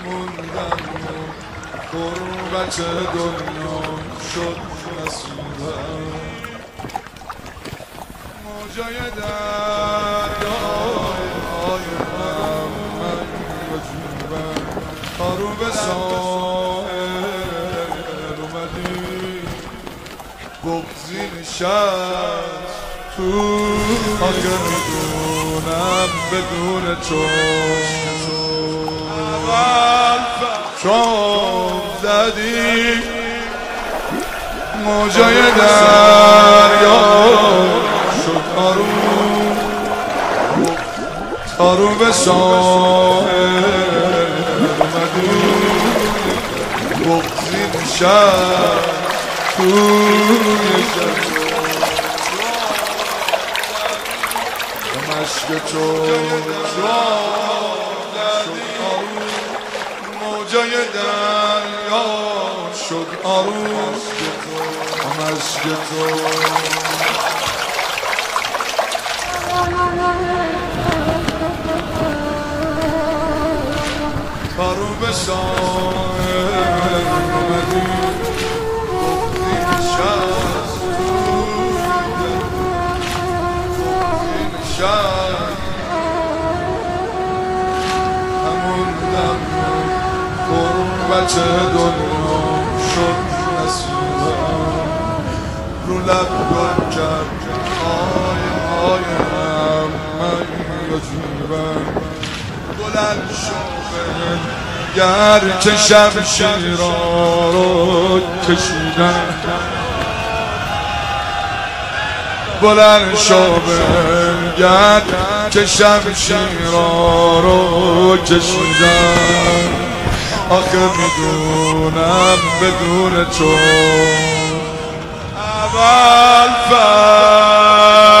هموندم قربت دنیا شد نصیبم. موجای دریای من من وجوبم تارو به ساحل اومدی. بغزی نشست تو آخه می‌دونم بدون تو. چون زدی موجای دریا شد آروم. تارو به ساحل اومدی. بغزی نشست توی مشک تو موجای دریا شد آروم مشک تو. کارو به ساحل نشست قربت دنیا شد نصیبم. رو لب گل کرد آی آی من یجیبم بلند شده گر که شب شیرا رو کشیدن بلند شده گر که شب شیرا رو کشیدن آخه می‌دونم بدون تو اول فر اول فر